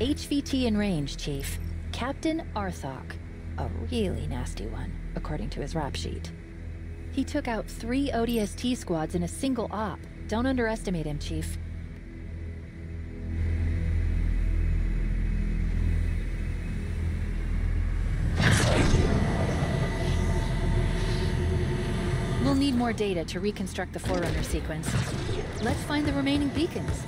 HVT in range, Chief. Captain Arthok. A really nasty one, according to his rap sheet. He took out three ODST squads in a single op. Don't underestimate him, Chief. We'll need more data to reconstruct the Forerunner sequence. Let's find the remaining beacons.